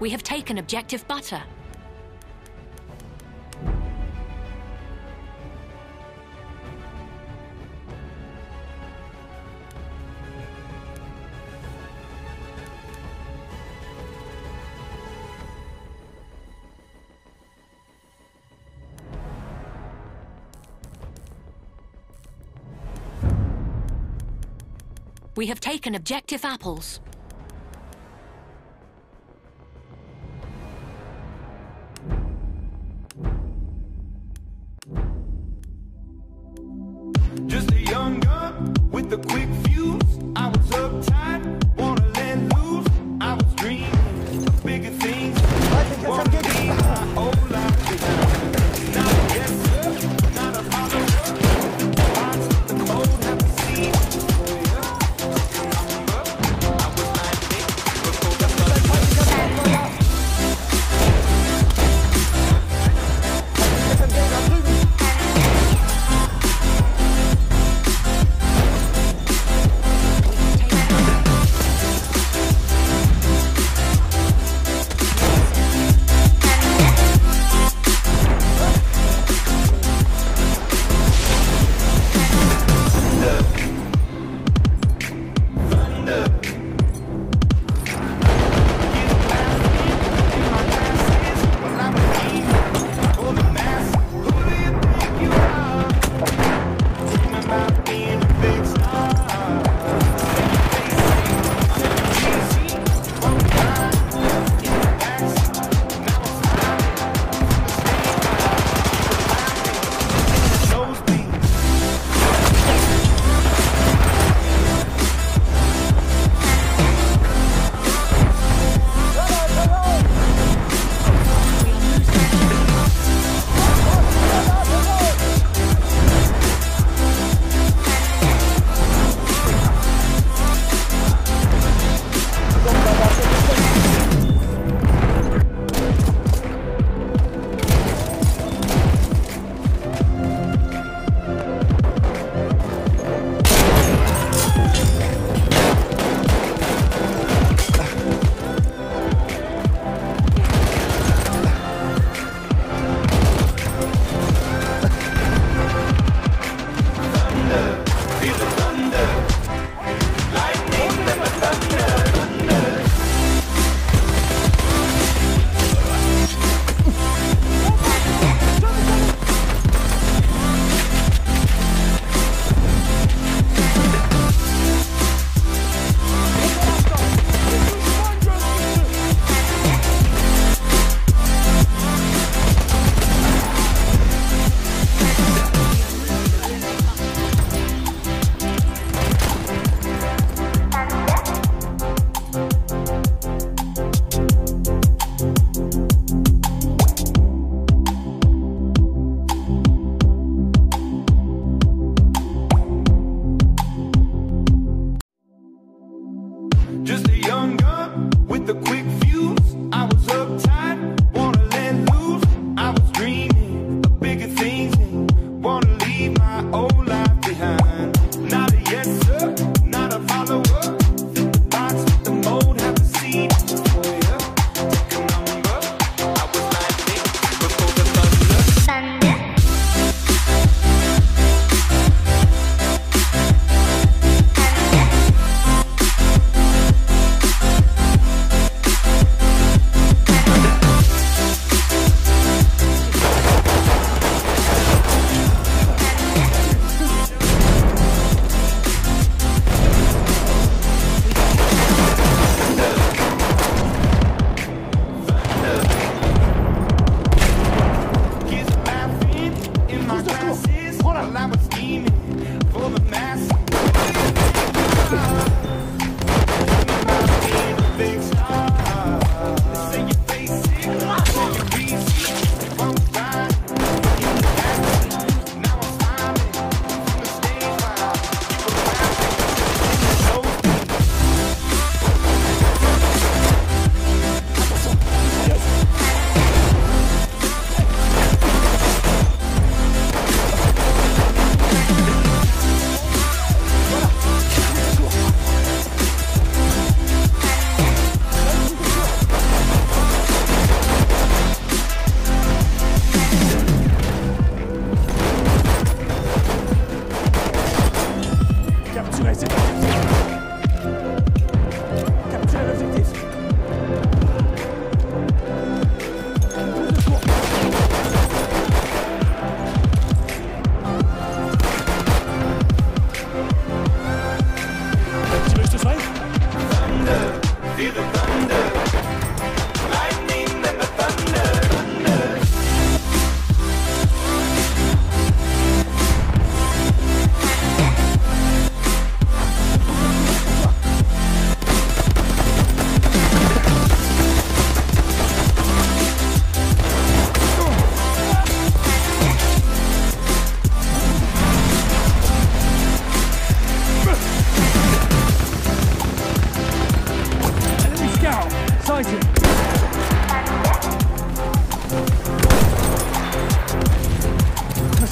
We have taken objective butter. We have taken objective apples.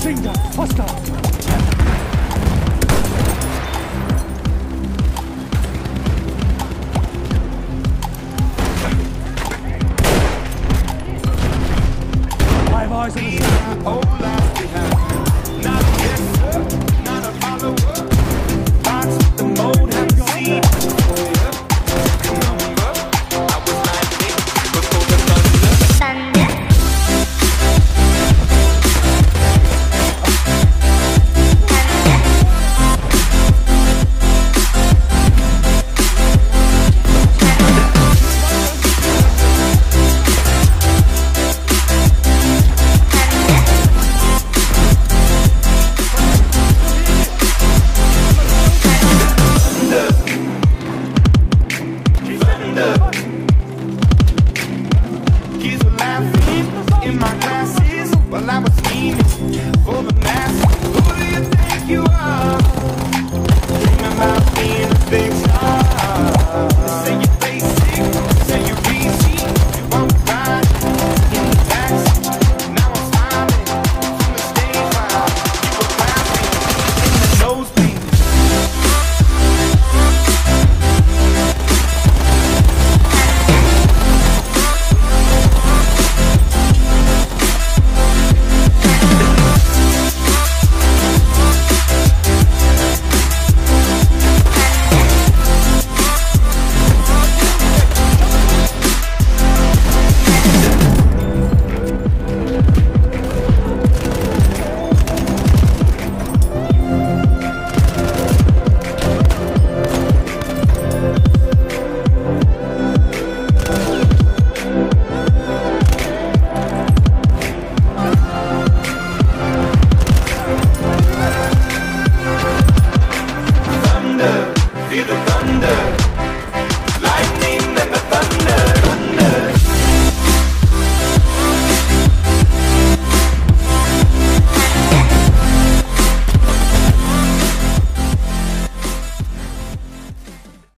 Machine gun, hostile. Eyes on the My whole Woo!